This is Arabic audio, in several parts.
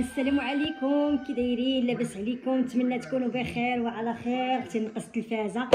السلام عليكم. لاباس عليكم. نتمنى تكونوا بخير وعلى خير. أختي نقص التلفازه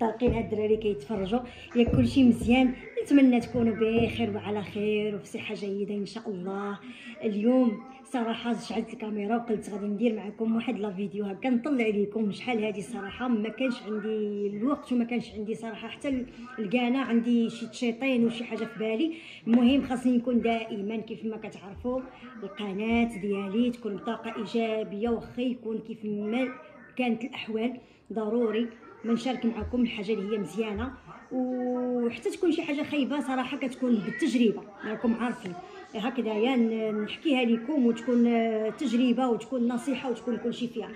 طالقين هاد الدراري كيتفرجوا. ياك كلشي مزيان. نتمنى تكونوا بخير وعلى خير وفي صحة جيدة إن شاء الله. اليوم صراحة شعلت الكاميرا وقلت غادي ندير معكم واحد لا فيديو هكا نطلع لكم شحال هادي صراحة. ما كانش عندي الوقت وما كانش عندي صراحة حتى الكانه عندي شي تشيطين وشي حاجة في بالي. المهم خاصني نكون دائما كيف ما كتعرفوا القناة ديالي تكون بطاقة إيجابية واخا يكون كيف ما كانت الأحوال ضروري. ما نشارك معكم الحاجة اللي هي مزيانة. وحتى تكون شي حاجة خايبة صراحة كتكون بالتجربة راكم عارفين. هكذايا نحكيها لكم وتكون تجربة وتكون نصيحة وتكون كلشي فيها.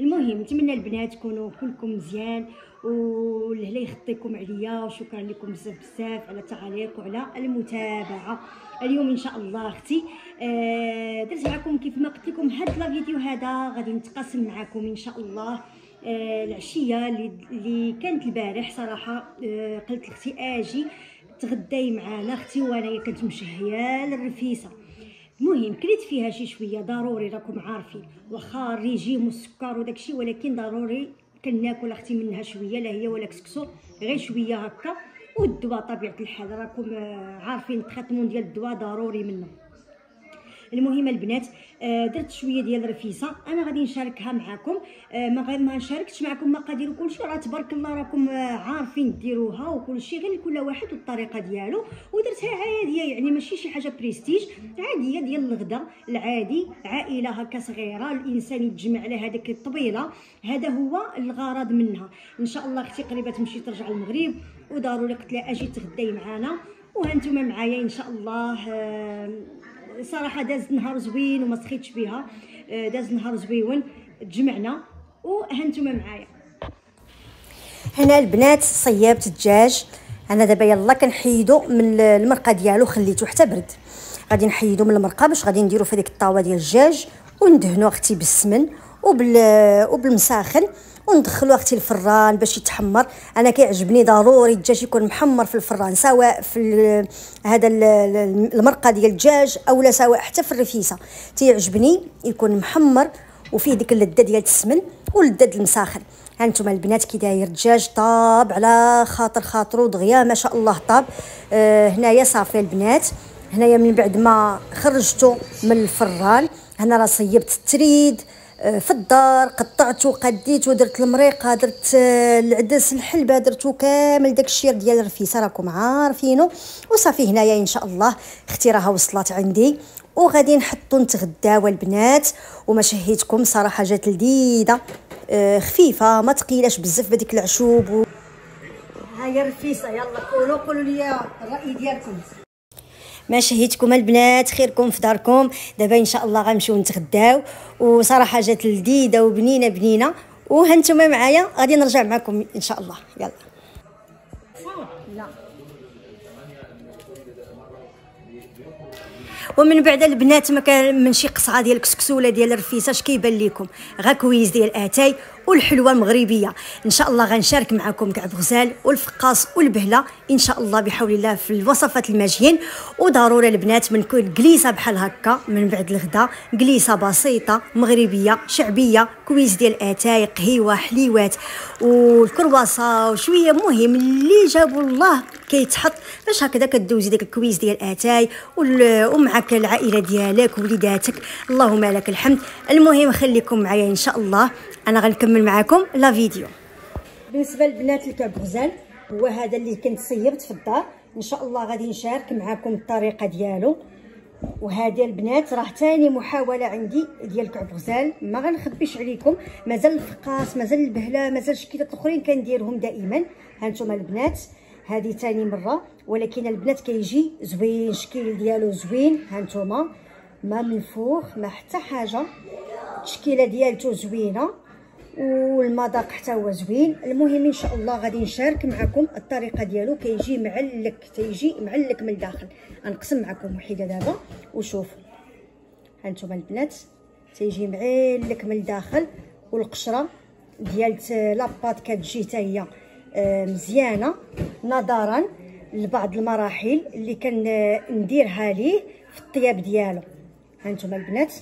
المهم نتمنى البنات تكونوا كلكم مزيان والهلا يخطيكم عليا وشكرا لكم بزاف بزاف على التعاليق وعلى المتابعة. اليوم إن شاء الله أختي آه درت معكم كيف ما قلت لكم هاد la vidéo هذا غادي نتقاسم معكم إن شاء الله. آه العشية اللي, كانت البارح صراحة آه قلت لاختي آجي تغداي معانا أختي وأنا كنت مشهية للرفيسة. المهم كليت فيها شي شوية ضروري راكم عارفين واخا الريجيم والسكر وداكشي ولكن ضروري كناكل أختي منها شوية لا هي ولا كسكسو غير شوية هكا والدواء طبيعة الحال راكم عارفين ال traitement ديال الدواء ضروري منه. المهم البنات درت شوية ديال الرفيسة أنا غادي نشاركها معكم ما غير ما نشاركتش معكم مقادير وكلشي راه تبارك الله راكم عارفين ديروها وكلشي غير كل واحد والطريقة ديالو ودرتها عاديه يعني ماشي شي حاجة بريستيج عادية ديال الغدا العادي عائلة هكا صغيرة الإنسان يتجمع على هذيك الطبيلة هذا هو الغرض منها. إن شاء الله أختي قريبة تمشي ترجع المغرب وضروري قلت لها أجي تغداي معانا وهانتوما معايا إن شاء الله صراحة داز نهار زوين وما سخيتش بها داز نهار زويون. تجمعنا. وهانتوما معايا. هنا البنات صيبت الدجاج أنا دابا يلا كنحيدو من المرقة ديالو خليته حتى برد. غادي نحيدو من المرقة باش غادي نديرو في ديك الطاوة ديال الدجاج وندهنو أختي بالسمن وبال وبالمساخن وندخلو أختي الفران باش يتحمر. أنا كيعجبني ضروري الدجاج يكون محمر في الفران سواء في هذا المرقة ديال الدجاج أولا سواء حتى في الرفيسة. تيعجبني يكون محمر وفيه ديك اللذة ديال السمن واللذة المساخن. هانتوما البنات كي داير الدجاج طاب على خاطر خاطرو دغيا ما شاء الله طاب. آه هنايا صافي البنات. هنايا من بعد ما خرجته من الفران هنا راه صيبت التريد. في الدار قطعته قديته درت المريقة درت العدس الحلبة درتو كامل داك الشي ديال الرفيسه راكم عارفينو. وصافي هنايا إن شاء الله أختي راها وصلت عندي. وغادي نحطو نتغداو البنات وما شهيتكم صراحة جات لذيذة خفيفة ما ثقيلاش بزاف بهذيك العشوب و... هاي الرفيسه يلا قولوا قولوا لي الرأي ديالكم. ما شهيتكم البنات خيركم في داركم. دابا إن شاء الله غنمشيو نتغداو. وصراحة جات لذيذة وبنينة بنينة. وهانتوما معايا غادي نرجع معكم إن شاء الله. يلا. لا. ومن بعد البنات ما كان من شي قصعة ديال الكسكسولة ديال الرفيسة اش كيبان لكم غا كويس ديال آتاي والحلوة المغربية. إن شاء الله غنشارك معكم كعب غزال والفقاص والبهلة إن شاء الله بحول الله في الوصفات الماجيين وضروري البنات من كل جليسة بحال هكا من بعد الغدا جليسة بسيطة مغربية شعبية كويس ديال آتاي قهيوة حليوات والكرواسا وشوية مهم اللي جابوا الله. كيتحط باش هكذا كدوزي داك الكويس ديال آتاي ومعك العائلة ديالك وليداتك اللهم لك الحمد. المهم خليكم معايا إن شاء الله. أنا غنكمل معكم لا فيديو. بالنسبة للبنات الكعب غزال هو هذا اللي كنت صيبت في الدار. إن شاء الله غادي نشارك معكم الطريقة ديالو. وهذه البنات راه تاني محاولة عندي ديال كعب غزال ما غنخبيش عليكم. مازال الفقاس مازال البهلة مازال شكيلات آخرين كنديرهم دائما. هانتوما البنات. هذه تاني مرة ولكن البنات كيجي زوين الشكل ديالو زوين. هانتوما ما منفوخ ما حتى حاجة. التشكيله ديالته زوينة والمذاق حتى هو زوين. المهم إن شاء الله غادي نشارك معكم الطريقة ديالو. كيجي معلك تيجي معلك من الداخل. غنقسم معكم وحده دابا. وشوفوا هانتوما البنات تيجي معلك من الداخل. والقشرة ديال لاباط كتجي حتى هي. مزيانة نظرا لبعض المراحل اللي كنديرها ليه في الطياب ديالو. هانتوما البنات.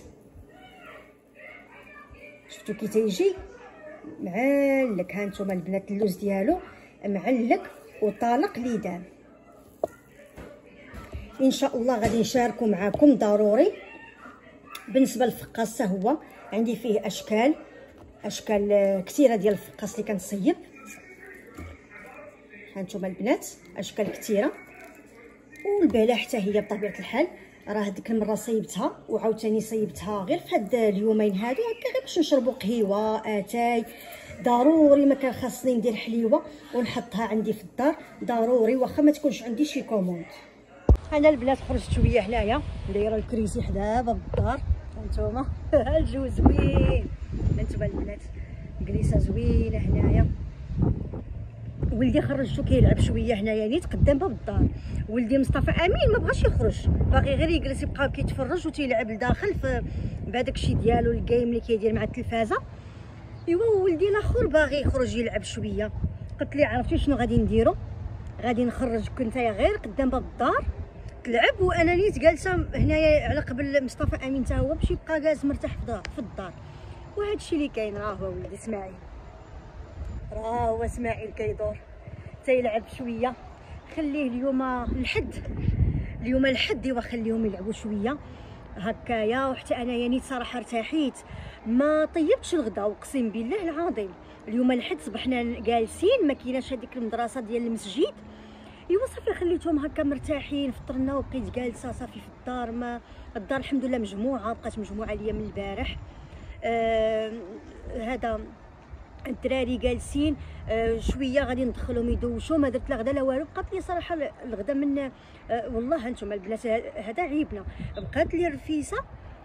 شفتوا كي تيجي؟ معلك هانتوما البنات اللوز ديالو معلك وطالق ليدان. إن شاء الله غادي نشاركو معكم ضروري. بالنسبة للفقاس هو عندي فيه أشكال أشكال كثيرة ديال الفقاس اللي كنصيب. هانتوما البنات أشكال كثيرة. والبهلة حتى هي بطبيعة الحال راه ديك المره صيبتها وعاوتاني صيبتها غير في هاد اليومين هادو. هكا غير باش نشربوا قهيوة آتاي. ضروري ما كان خاصني ندير حليوة ونحطها عندي في الدار. ضروري واخا ما تكونش عندي شي commande. أنا البنات خرجت شوية هنايا دايرة الكريسي حدا باب الدار. هانتوما. الجو زوين. هانتوما البنات جليسة زوينة هنايا. ولدي خرجتو كيلعب شوية هنايا نيت قدام باب الدار ولدي مصطفى أمين ما بغاش يخرج. باغي غير يجلس يبقى كيتفرج وتيلعب لداخل في بهذاك الشيء ديالو ال game اللي كيدير مع التلفازة. إيوا ولدي الآخر باغي يخرج يلعب شوية. قلت لي عرفتي شنو غادي نديرو؟ غادي نخرج كنت غير قدام باب الدار تلعب وأنا نيت جالسة هنايا على قبل مصطفى أمين حتى هو باش يبقى جالس مرتاح في الدار وهذا الشيء اللي كاين راه هو ولدي اسماعيل راه هو اسماعيل كيدور. تيلعب شوية. خليه اليوم الحد. اليوم الحد ايوا خليهم يلعبوا شوية. هكايا. وحتى أنا يعني صراحة ارتحيت. ما طيبتش الغدا. أقسم بالله العظيم. اليوم الحد صبحنا جالسين. ما كايناش هذيك المدرسة ديال المسجد. أيوا صافي خليتهم هكا مرتاحين. فطرنا وبقيت جالسة صافي في الدار. ما الدار الحمد لله مجموعة. بقات مجموعة ليا من البارح. آه الدراري جالسين آه شوية غادي ندخلهم يدوشوا ما درت لا غدا لا والو بقات لي صراحة الغدا من آه والله أنتم البنات هذا عيبنا بقات لي رفيسة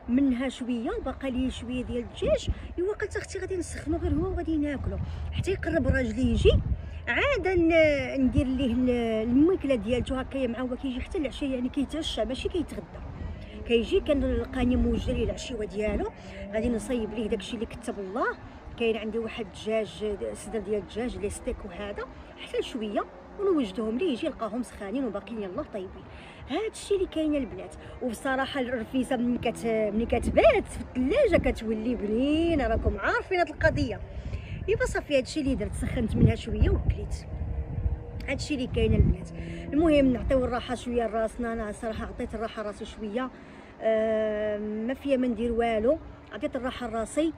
منها شوية باقا لي شوية ديال الدجاج ايوا قلت أختي غادي نسخنو غير هو وغادي ناكلو حتى يقرب راجلي يجي عاده ندير ليه الماكله ديالته هكايا مع هو كيجي حتى العشاء يعني كيتعشى ماشي كيتغدى. كيجي كنلقاني موجه ليه العشيوة ديالو غادي نصيب ليه داكشي اللي كتب الله. كاين عندي واحد الدجاج صدر ديال الدجاج لي ستيك وهذا حتى شوية ونوجدهم ليه يجي يلقاهم سخانين وباقيين يلاه طيبين. هذا الشيء اللي كاين البنات. وبصراحة الرفيسة ملي كت ملي كتبات في الثلاجة كتولي بنينة راكم عارفين هذه القضية. ايوا صافي هذا الشيء اللي درت سخنت منها شوية وكليت. هذا الشيء اللي كاين البنات. المهم نعطيو الراحة شوية لراسنا أنا صراحة عطيت الراحة راسي شوية. آه ما فيا ما ندير والو. عطيت الراحة لراسي.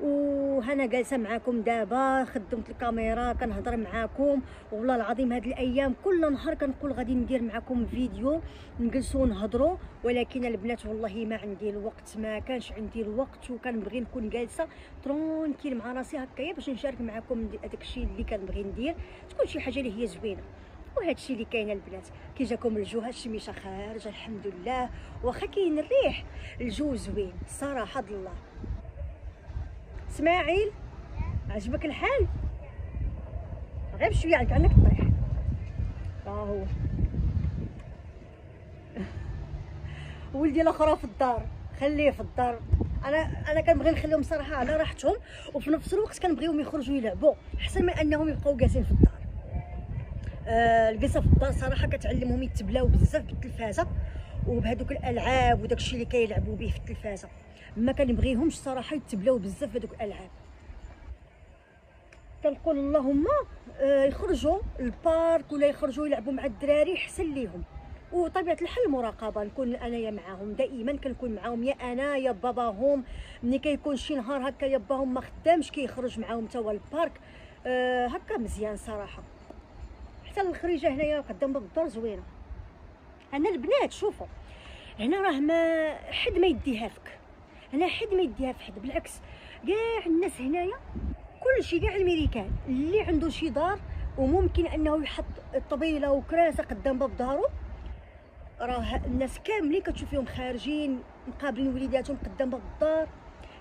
وهنا جالسة معاكم دابا خدمت الكاميرا كنهضر معاكم. والله العظيم هاد الأيام كل نهار كنقول غادي ندير معاكم فيديو نجلسوا نهضروا ولكن البنات والله ما عندي الوقت ما كانش عندي الوقت وكنبغي نكون جالسة ترونكيل مع راسي هكايا باش نشارك معاكم هذاك الشيء اللي كنبغي ندير. تكون شي حاجة اللي هي زوينة. وهذا الشيء اللي كاين البنات كي جاكم الجو هاد الشميشه خارجه الحمد لله. واخا كاين الريح الجو زوين صراحة الله. اسماعيل عجبك الحال؟ غير شوية عليك عنك طيح ها هو. ولدي الاخرى في الدار. خليه في الدار. أنا أنا كنبغي نخليهم صراحة على راحتهم وفي نفس الوقت كنبغيهم يخرجوا يلعبوا احسن من أنهم يبقاو جالسين في الدار. آه الجلسه في الدار صراحة كتعلمهم يتبلاو بزاف بالتلفازة. وبهذوك الألعاب وداك الشيء اللي كيلعبوا به في التلفازة. ما كنبغيهمش صراحة يتبلاو بزاف بهذوك الألعاب. كنقول اللهم آه يخرجوا البارك ولا يخرجوا يلعبوا مع الدراري حسن ليهم. وطبيعة الحال المراقبه نكون انايا معاهم. دائما كنكون معاهم يا أنا يا باباهم. ملي كيكون شي نهار هكا يا باهم ما خدامش كيخرج معاهم هو البارك. آه هكا مزيان صراحة. حتى الخريجة هنايا قدام الدار زوينة. أنا البنات شوفوا. هنا راه ما حد ما يديها فيك هنا حد ما يديها في حد بالعكس. كاع الناس هنايا كلشي كاع الميريكان اللي عنده شي دار وممكن أنه يحط طبيله وكراسة قدام باب دارو راه الناس كاملين كتشوفيهم خارجين مقابلين وليداتهم قدام باب الدار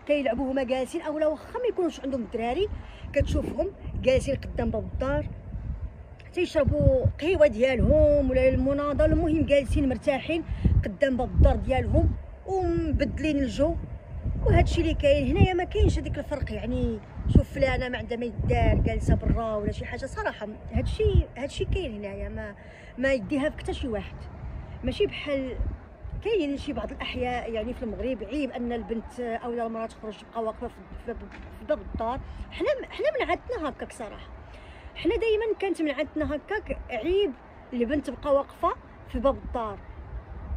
كيلعبوا هما جالسين اولا واخا ما يكونوش عندهم الدراري كتشوفهم جالسين قدام باب الدار. تيشربوا قهوة ديالهم ولا المناضل المهم جالسين مرتاحين قدام باب الدار ديالهم ومبدلين الجو. وهذا الشيء اللي كاين هنايا ما كاينش هذيك الفرق يعني. شوف فلانة ما عندها ما يدار جالسة برا ولا شي حاجة. صراحة هذا الشيء هذا الشيء كاين هنايا. ما ما يديها في حتى شي واحد. ماشي بحال كاين شي بعض الأحياء يعني في المغرب عيب أن البنت أو المرأة تخرج تبقى واقفة في باب الدار. حنا حنا من عندنا هكاك صراحة. حنا دائما كانت من عندنا هكاك عيب البنت تبقى واقفة في باب الدار.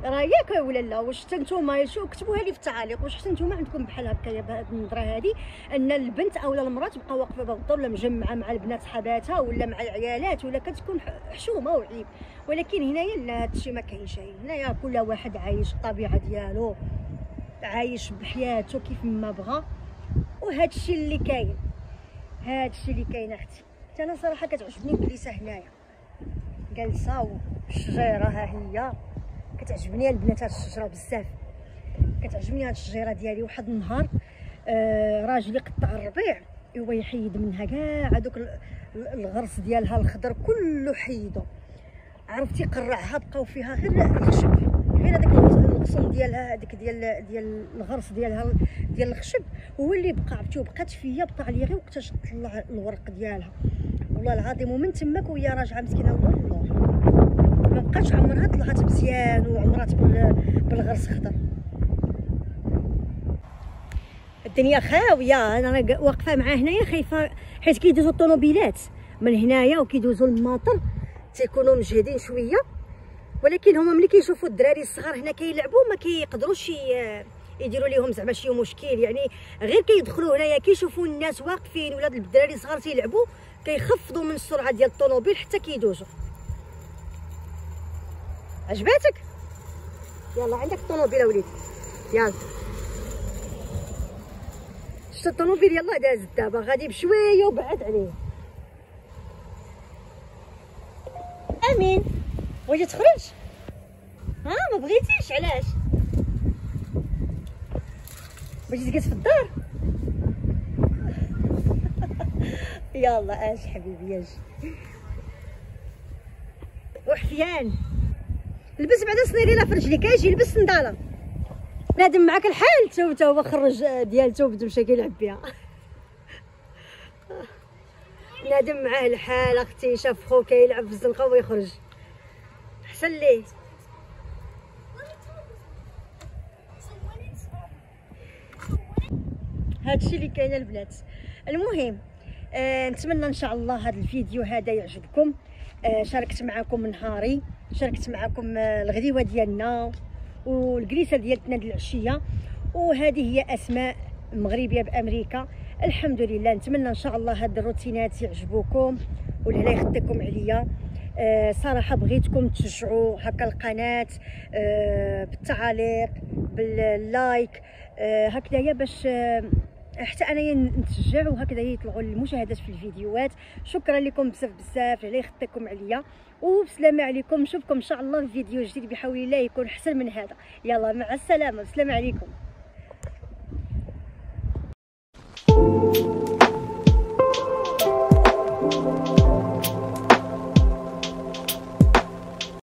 راه ياك ولا لا واش حتى نتوما شو كتبوها لي في التعاليق واش حتى نتوما عندكم بحال هكايا بهاد النظرة هادي أن البنت اولا المرأة تبقى واقفة باب الدار ولا مجمعة مع البنات صحاباتها ولا مع العيالات ولا كتكون حشومة وعيب. ولكن هنايا لا هادشي ما كاينش هنايا كل واحد عايش الطبيعة ديالو عايش بحياته كيف ما بغى. وهادشي اللي كاين هادشي اللي كاين أختي. أنا صراحة كتعجبني الكليسه هنايا. جالسه والشجيره ها هي. كتعجبني البنات هاد الشجرة بزاف. كتعجبني هاد الشجيرة ديالي واحد النهار آه راجلي قطع الربيع هو يحيد منها كاع هذوك الغرس ديالها الخضر كله حيدو. عرفتي قرعها بقاو فيها غير الخشب غير هذاك الغصن ديالها هذيك ديال ديال الغرس ديالها ديال الخشب هو اللي بقى عرفتي وبقات فيا بقى عليا غير وقتاش طلع الورق ديالها. والله العظيم ومن تماك وهي راجعة مسكينة والله ما بقاتش عمرها طلعت مزيان وعمرات بالغرس خضر الدنيا خاوية. أنا واقفة معاه هنايا خايفة حيت كيدوزو الطوموبيلات من هنايا وكيدوزو الماطر تيكونوا مجهدين شوية. ولكن هما ملي كيشوفوا الدراري الصغار هنا كيلعبوا ما كيقدروش يديروا لهم زعما شي مشكل. يعني غير كيدخلوا هنايا كيشوفوا الناس واقفين ولاد الدراري الصغار تيلعبوا كيخفضوا من السرعة ديال الطوموبيل حتى كيدوزوا. عجباتك؟ يلا عندك الطوموبيل وليدي. يلا. شفت الطوموبيل؟ يلا دازت دابا غادي بشوية وبعد عليه. أمين. بغيتي تخرج؟ ها ما بغيتيش علاش؟ بغيتي تجلس في الدار؟ يلا اش حبيبي اش؟ وحفيان لبس بعدا سنيريلا في رجليك أجي لبس نضاله نادم معاك الحال تا هو خرج ديالته وبدا مشى كيلعب بها نادم معاه الحال أختي شاف خو كيلعب في الزنقة ويخرج. أحسن ليه هادشي اللي كاين البنات. المهم آه نتمنى إن شاء الله هذا الفيديو هذا يعجبكم. آه شاركت معكم نهاري. شاركت معكم آه الغديوة ديالنا والجليسه ديالتنا ديال العشية. وهذه هي أسماء مغربية بأمريكا. الحمد لله. نتمنى إن شاء الله هاد الروتينات يعجبوكم. والهلا يخدكم عليا. آه صراحة بغيتكم تشجعوا هكا القناة آه بالتعاليق باللايك آه هكذايا باش آه حتى أنايا نتشجع وهكذا يطلعوا المشاهدات في الفيديوهات. شكرا لكم بزاف بزاف على خدتكم عليا وبسلامة عليكم. نشوفكم إن شاء الله في فيديو جديد. بحول الله يكون أحسن من هذا. يلا مع السلامة. بسلامه عليكم.